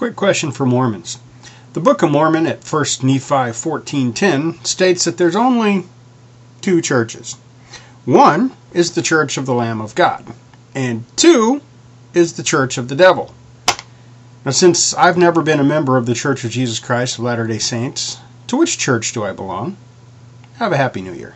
Quick question for Mormons. The Book of Mormon at 1 Nephi 14.10 states that there's only two churches. One is the Church of the Lamb of God, and two is the Church of the Devil. Now, since I've never been a member of the Church of Jesus Christ of Latter-day Saints, to which church do I belong? Have a Happy New Year.